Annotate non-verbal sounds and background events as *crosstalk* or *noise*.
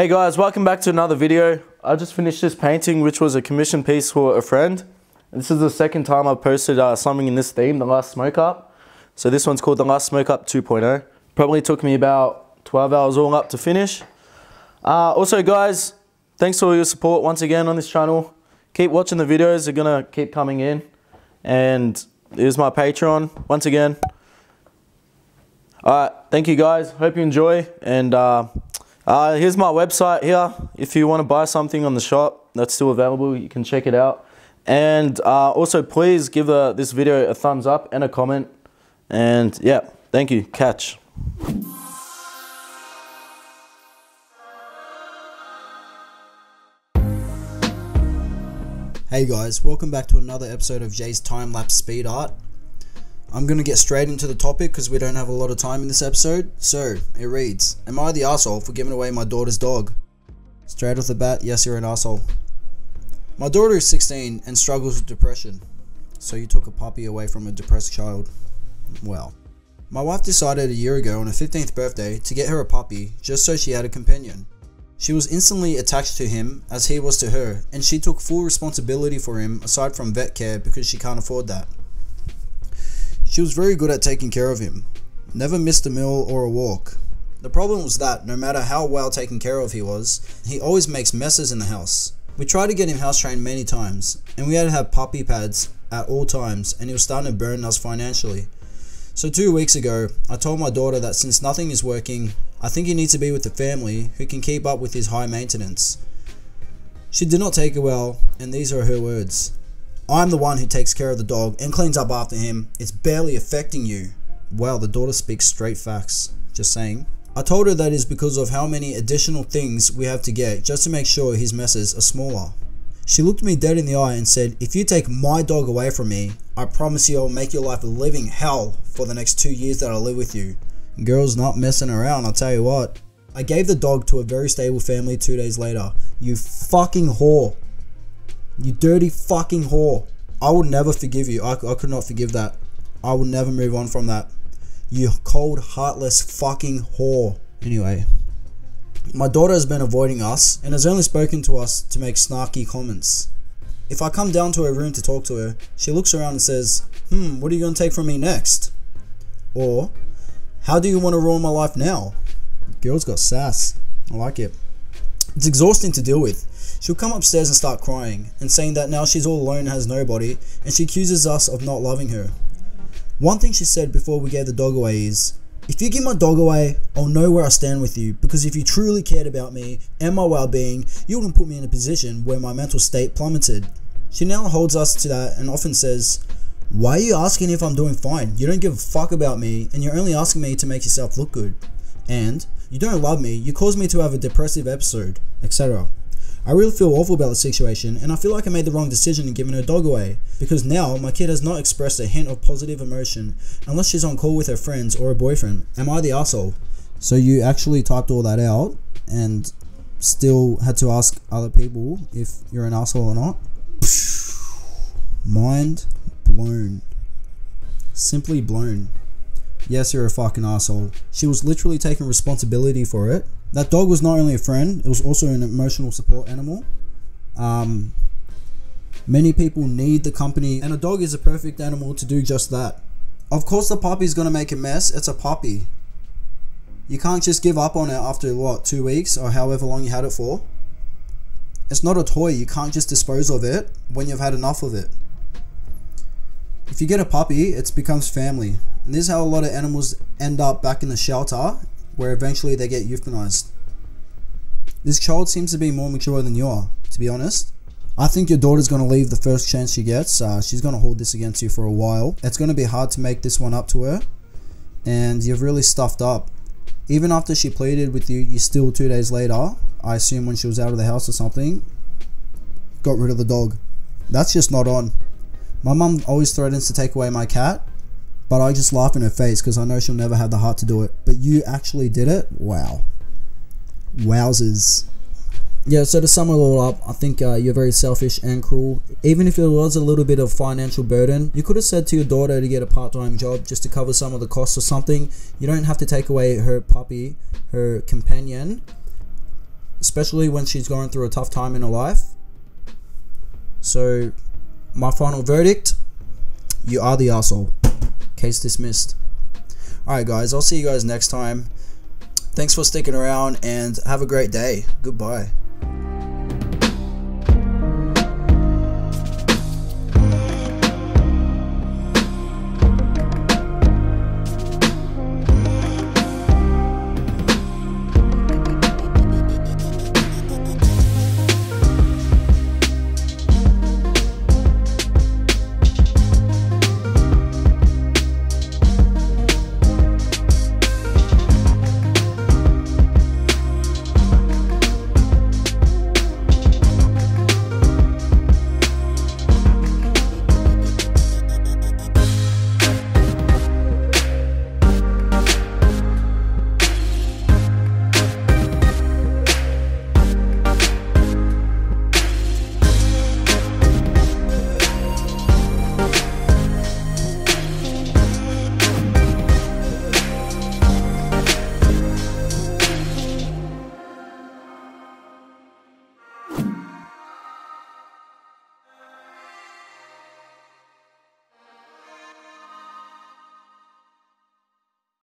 Hey guys, welcome back to another video. I just finished this painting, which was a commission piece for a friend. And this is the second time I've posted uh, something in this theme, The Last Smoke Up. So this one's called The Last Smoke Up 2.0. Probably took me about 12 hours all up to finish. Uh, also guys, thanks for all your support once again on this channel. Keep watching the videos, they're gonna keep coming in. And here's my Patreon, once again. Alright, thank you guys, hope you enjoy. And uh, uh, here's my website here. If you want to buy something on the shop that's still available, you can check it out. And uh, also, please give uh, this video a thumbs up and a comment. And yeah, thank you. Catch. Hey guys, welcome back to another episode of Jay's Time Lapse Speed Art. I'm gonna get straight into the topic because we don't have a lot of time in this episode. So, it reads Am I the asshole for giving away my daughter's dog? Straight off the bat, yes, you're an asshole. My daughter is 16 and struggles with depression. So, you took a puppy away from a depressed child. Well, my wife decided a year ago on her 15th birthday to get her a puppy just so she had a companion. She was instantly attached to him as he was to her, and she took full responsibility for him aside from vet care because she can't afford that. She was very good at taking care of him, never missed a meal or a walk. The problem was that no matter how well taken care of he was, he always makes messes in the house. We tried to get him house trained many times, and we had to have puppy pads at all times, and he was starting to burn us financially. So two weeks ago, I told my daughter that since nothing is working, I think he needs to be with a family who can keep up with his high maintenance. She did not take it well, and these are her words. I'm the one who takes care of the dog and cleans up after him. It's barely affecting you. Well, the daughter speaks straight facts. Just saying. I told her that is because of how many additional things we have to get just to make sure his messes are smaller. She looked me dead in the eye and said, If you take my dog away from me, I promise you I'll make your life a living hell for the next two years that I live with you. Girl's not messing around, I'll tell you what. I gave the dog to a very stable family two days later. You fucking whore. You dirty fucking whore. I will never forgive you. I, I could not forgive that. I will never move on from that. You cold, heartless fucking whore. Anyway, my daughter has been avoiding us and has only spoken to us to make snarky comments. If I come down to her room to talk to her, she looks around and says, Hmm, what are you going to take from me next? Or, How do you want to ruin my life now? Girl's got sass. I like it. It's exhausting to deal with. She'll come upstairs and start crying and saying that now she's all alone and has nobody, and she accuses us of not loving her. One thing she said before we gave the dog away is, if you give my dog away, I'll know where I stand with you because if you truly cared about me and my well being, you wouldn't put me in a position where my mental state plummeted. She now holds us to that and often says, Why are you asking if I'm doing fine? You don't give a fuck about me and you're only asking me to make yourself look good. And, you don't love me, you caused me to have a depressive episode, etc. I really feel awful about the situation and I feel like I made the wrong decision in giving her dog away because now my kid has not expressed a hint of positive emotion unless she's on call with her friends or a boyfriend. Am I the asshole? So you actually typed all that out and still had to ask other people if you're an asshole or not? *sighs* Mind blown. Simply blown. Yes, you're a fucking asshole. She was literally taking responsibility for it that dog was not only a friend, it was also an emotional support animal. Um, many people need the company, and a dog is a perfect animal to do just that. Of course, the puppy's gonna make a mess. It's a puppy. You can't just give up on it after what, two weeks or however long you had it for. It's not a toy. You can't just dispose of it when you've had enough of it. If you get a puppy, it becomes family. And this is how a lot of animals end up back in the shelter where eventually they get euthanized. This child seems to be more mature than you are, to be honest. I think your daughter's going to leave the first chance she gets. Uh, she's going to hold this against you for a while. It's going to be hard to make this one up to her. And you've really stuffed up. Even after she pleaded with you, you still, two days later, I assume when she was out of the house or something, got rid of the dog. That's just not on. My mum always threatens to take away my cat, but I just laugh in her face because I know she'll never have the heart to do it. But you actually did it? Wow. Wowzers. Yeah, so to sum it all up, I think uh, you're very selfish and cruel. Even if it was a little bit of financial burden, you could have said to your daughter to get a part-time job just to cover some of the costs or something. You don't have to take away her puppy, her companion, especially when she's going through a tough time in her life. So, my final verdict you are the asshole. Case dismissed. Alright, guys, I'll see you guys next time. Thanks for sticking around and have a great day. Goodbye.